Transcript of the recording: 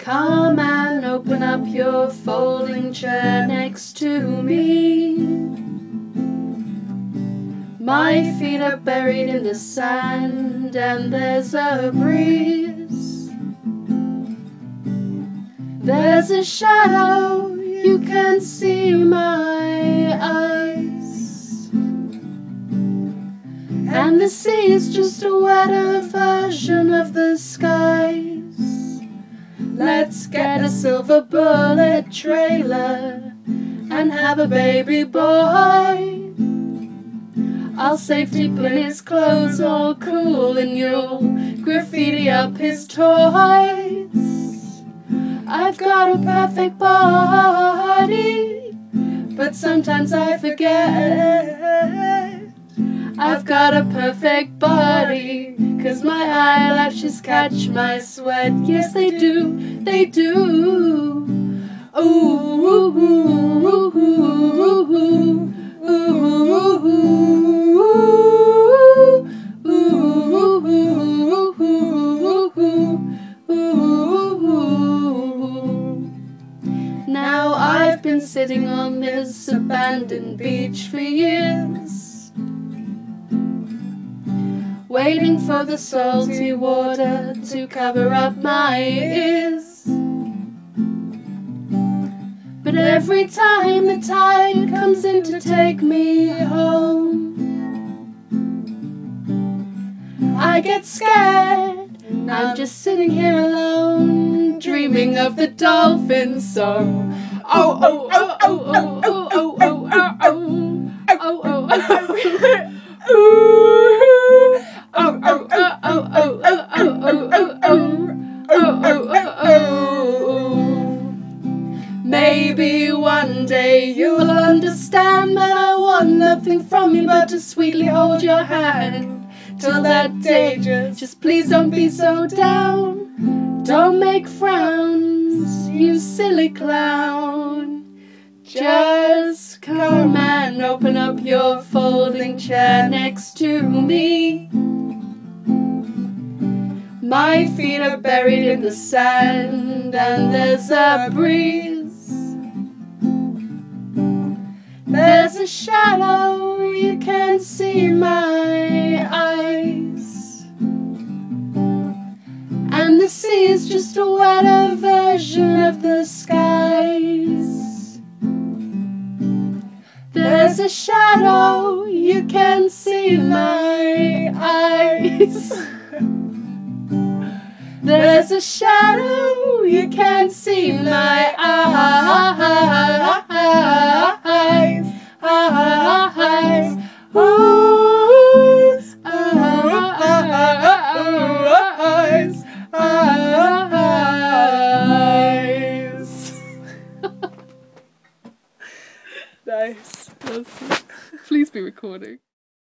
Come and open up your folding chair next to me. My feet are buried in the sand, and there's a breeze. There's a shadow, you can see my eyes. And the sea is just a wetter version of the skies. Let's get a silver bullet trailer and have a baby boy. I'll safety pin his clothes all cool and you'll graffiti up his toys. I've got a perfect body, but sometimes I forget. I've got a perfect body, cause my eyelashes catch my sweat. Yes, they do, they do. Ooh, ooh, ooh, ooh, ooh, ooh, ooh, ooh, ooh, ooh, ooh, ooh, ooh, Now I've been sitting on this abandoned beach for years, waiting for the salty water to cover up my ears. But every time the tide comes in to take me home, I get scared. I'm just sitting here alone, dreaming of the dolphin song. Oh, oh, oh, oh, oh, oh, oh, oh, oh, oh, oh, oh, oh, Ooh. Oh, oh, oh, oh, oh, oh. Maybe one day you'll understand that I want nothing from you but to sweetly hold your hand. Till that day, just please don't be so down. Don't make frowns, you silly clown. Just come and open up your folding chair next to me. My feet are buried in the sand, and there's a breeze. There's a shadow, you can see my eyes. And the sea is just a wetter version of the skies. There's a shadow, you can see my eyes. There's a shadow, you can't see my eyes. Eyes, eyes, eyes, eyes. Nice. Please be recording.